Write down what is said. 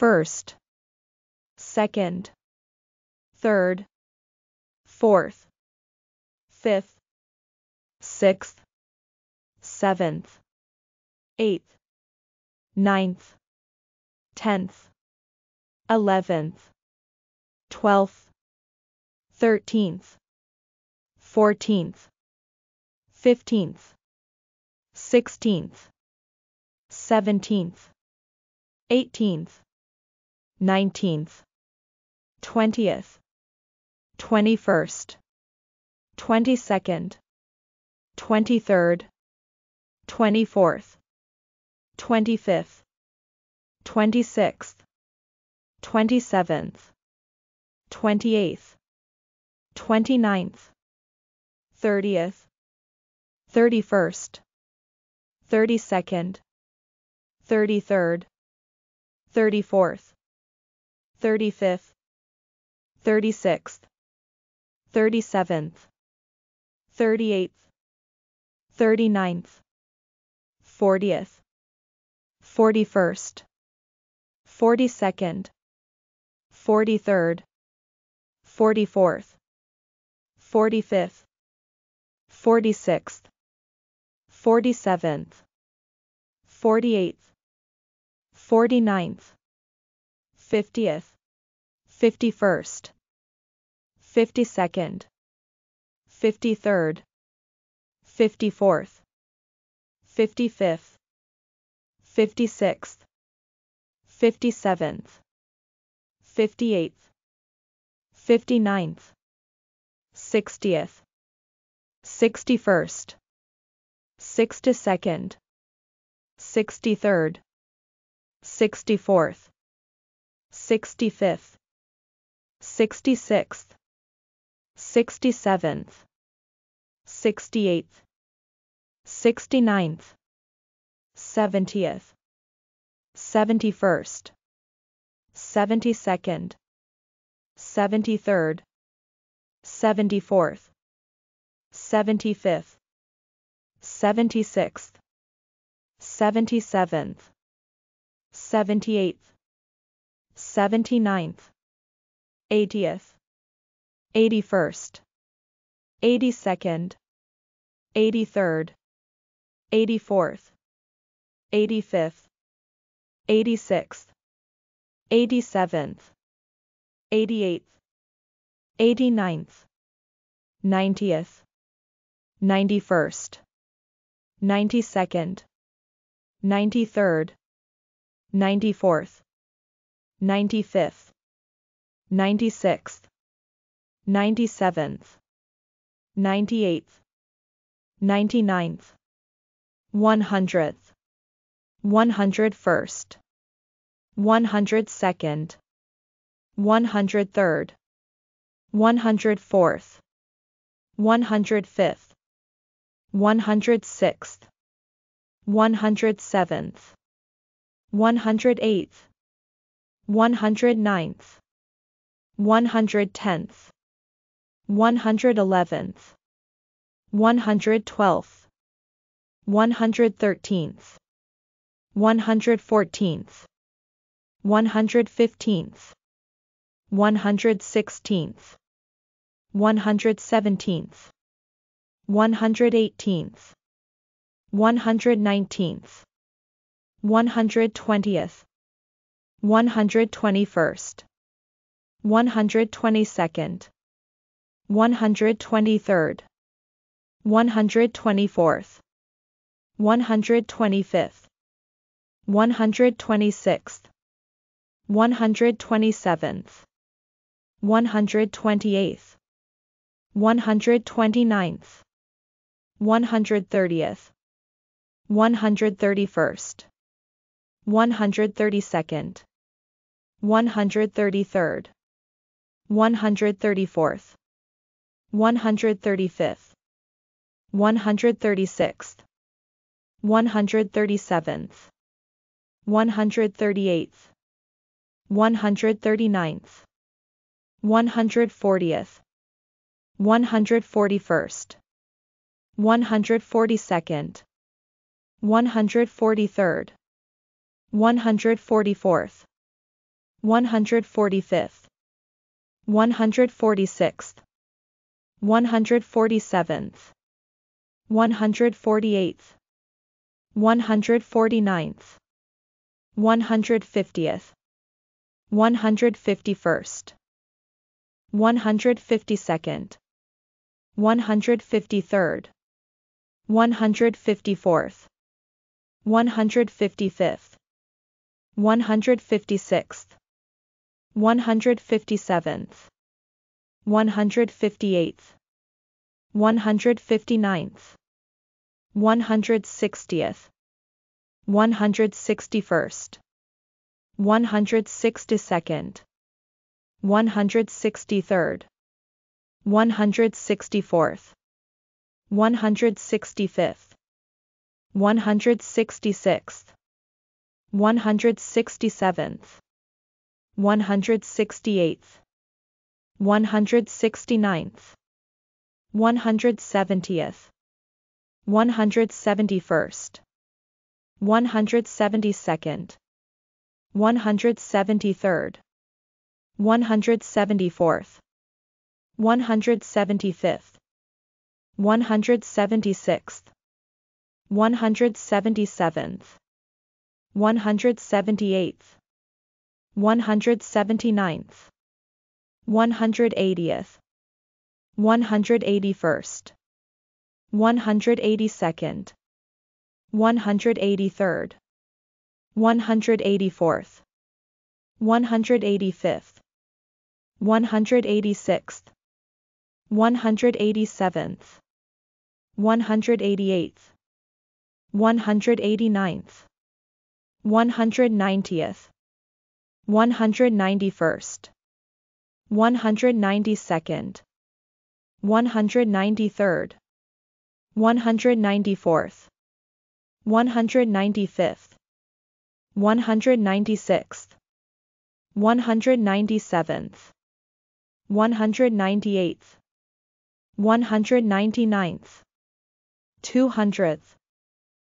first, second, third, fourth, fifth, sixth, seventh, eighth, ninth, tenth, eleventh, twelfth, thirteenth, fourteenth, fifteenth, sixteenth, seventeenth, eighteenth, nineteenth, twentieth, twenty-first, twenty-second, twenty-third, twenty-fourth, twenty-fifth, twenty-sixth, twenty-seventh, twenty-eighth, twenty-ninth, thirtieth, thirty-first, thirty-second, thirty-third, thirty-fourth, thirty-fifth, thirty-sixth, thirty-seventh, thirty-eighth, thirty-ninth, fortieth, forty-first, forty-second, forty-third, forty-fourth, forty-fifth, forty-sixth, forty-seventh, forty-eighth, forty-ninth, fiftieth, fifty-first, fifty-second, fifty-third, fifty-fourth, fifty-fifth, fifty-sixth, fifty-seventh, fifty-eighth, fifty-ninth, sixtieth, sixty-first, sixty-second, sixty-third, sixty-fourth, sixty-fifth, sixty-sixth, sixty-seventh, sixty-eighth, sixty-ninth, seventieth, seventy-first, seventy-second, seventy-third, seventy-fourth, seventy-fifth, seventy-sixth, seventy-seventh, seventy-eighth, seventy-ninth, eightieth, eighty-first, eighty-second, eighty-third, eighty-fourth, eighty-fifth, eighty-sixth, eighty-seventh, eighty-eighth, eighty-ninth, ninetieth, ninety-first, ninety-second, ninety-third, ninety-fourth, ninety-fifth, ninety-sixth, ninety-seventh, ninety-eighth, ninety-ninth, one hundredth, one hundred first, one hundred second, one hundred third, one hundred fourth, one hundred fifth, one hundred sixth, one hundred seventh, one hundred eighth, one hundred ninth, one hundred tenth, one hundred eleventh, one hundred twelfth, one hundred thirteenth, one hundred fourteenth, one hundred fifteenth, one hundred sixteenth, one hundred seventeenth, one hundred eighteenth, one hundred nineteenth, one hundred twentieth, one hundred twenty-first, one hundred twenty-second, one hundred twenty-third, one hundred twenty-fourth, one hundred twenty-fifth, one hundred twenty-sixth, one hundred twenty-seventh, one hundred twenty-eighth, one hundred twenty-ninth, one hundred thirtieth, one hundred thirty-first, one hundred thirty-second, one hundred thirty-third, one hundred thirty-fourth, one hundred thirty-fifth, one hundred thirty-sixth, one hundred thirty-seventh, one hundred thirty-eighth, one hundred thirty-ninth, one hundred fortieth, one hundred forty-first, one hundred forty-second, one hundred forty-third, one hundred forty-fourth, 145th, 146th, 147th, 148th, 149th, 150th, 151st, 152nd, 153rd, 154th, 155th, 156th, 157th, 158th, 159th, 160th, 161st, 162nd, 163rd, 164th, 165th, 166th, 167th, 168th, 169th, 170th, 171st, 172nd, 173rd, 174th, 175th, 176th, 177th, 178th, 179th, 180th, 181st, 182nd, 183rd, 184th, 185th, 186th, 187th, 188th, 189th, 190th, 191st, 192nd, 193rd, 194th, 195th, 196th, 197th, 198th, 199th, 200th,